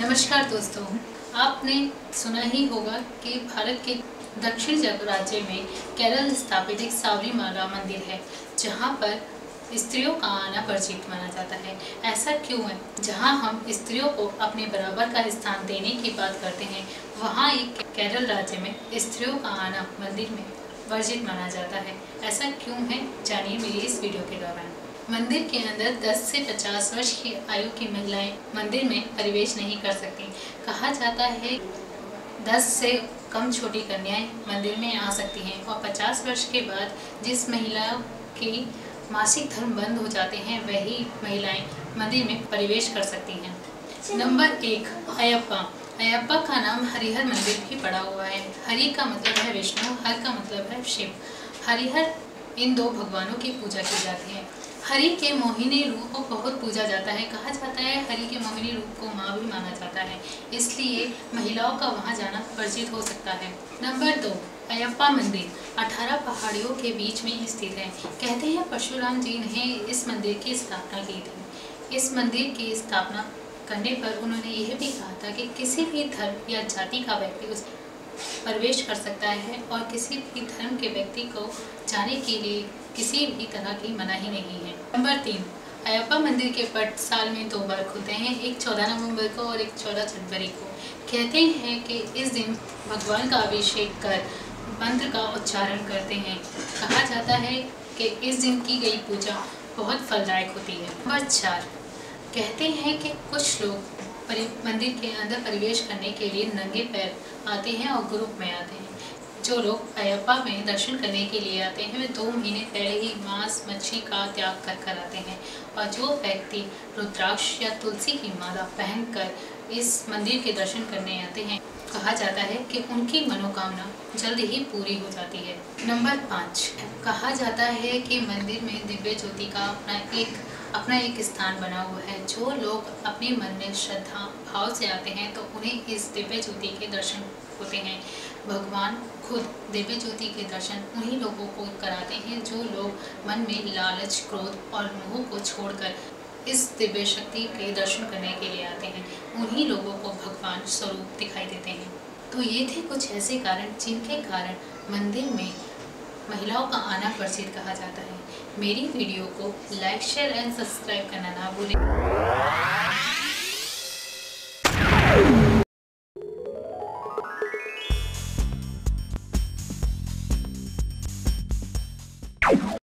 नमस्कार दोस्तों, आपने सुना ही होगा कि भारत के दक्षिण राज्य में केरल स्थापित एक सावरी माला मंदिर है, जहाँ पर स्त्रियों का आना वर्जित माना जाता है। ऐसा क्यों है? जहाँ हम स्त्रियों को अपने बराबर का स्थान देने की बात करते हैं, वहाँ एक केरल राज्य में स्त्रियों का आना मंदिर में वर्जित माना जाता है। ऐसा क्यों है? जानिए मेरी इस वीडियो के दौरान। मंदिर के अंदर 10 से 50 वर्ष की आयु की महिलाएँ मंदिर में प्रवेश नहीं कर सकती। कहा जाता है 10 से कम छोटी कन्याएँ मंदिर में आ सकती हैं और 50 वर्ष के बाद जिस महिला की मासिक धर्म बंद हो जाते हैं, वही महिलाएँ मंदिर में प्रवेश कर सकती हैं। नंबर एक, अयप्पा। अयप्पा का नाम हरिहर मंदिर भी पड़ा हुआ है। हरि का मतलब है विष्णु, हर का मतलब है शिव। हरिहर इन दो भगवानों की पूजा की जाती है। हरि के मोहिनी रूप को बहुत पूजा जाता है। कहा जाता है, हरि के मोहिनी रूप को माँ भी माना जाता है। इसलिए महिलाओं का वहाँ जाना वर्जित हो सकता है। नंबर दो, अयप्पा मंदिर। 18 पहाड़ियों के बीच में स्थित है। कहते हैं, परशुराम जी ने इस मंदिर की स्थापना की थी। इस मंदिर की स्थापना करने पर उन्होंने यह भी कहा था कि किसी भी धर्म या जाति का व्यक्ति उस प्रवेश कर सकता है और किसी भी धर्म के व्यक्ति को जाने के लिए किसी भी तरह की मनाही नहीं है। नंबर तीन, अयप्पा मंदिर के पट साल में दो बार खुलते हैं, एक चौदह नवंबर को और एक चौदह जनवरी को। कहते हैं कि इस दिन भगवान का अभिषेक कर मंत्र का उच्चारण करते हैं। कहा जाता है कि इस दिन की गई पूजा बहुत फलदायक होती है। नंबर चार कहते हैं कि कुछ लोग मंदिर के अंदर प्रवेश करने के लिए नंगे पैर आते हैं और ग्रुप में आते हैं। जो लोग अयप्पा में दर्शन करने के लिए आते हैं, वे दो महीने पहले ही मांस मच्छी का त्याग कर कर आते हैं। और जो व्यक्ति रुद्राक्ष या तुलसी की माला पहनकर इस मंदिर के दर्शन करने आते हैं, कहा जाता है कि उनकी मनोकामना जल्द ही पूरी हो जाती है। नंबर पाँच, कहा जाता है कि मंदिर में दिव्य ज्योति का अपना एक अपना एक स्थान बना हुआ है। जो लोग अपने मन में श्रद्धा, भाव से आते हैं तो उन्हें इस दिव्य ज्योति के दर्शन होते हैं। भगवान खुद दिव्य ज्योति के दर्शन उन्हीं लोगों को कराते हैं जो लोग मन में लालच, क्रोध और मोह को छोड़कर इस दिव्य शक्ति के दर्शन करने के लिए आते हैं। उन्हीं लोगों को भगवान स्वरूप दिखाई देते हैं। तो ये थे कुछ ऐसे कारण जिनके कारण मंदिर में महिलाओं का आना प्रसिद्ध कहा जाता है। मेरी वीडियो को लाइक, शेयर एंड सब्सक्राइब करना ना भूलें।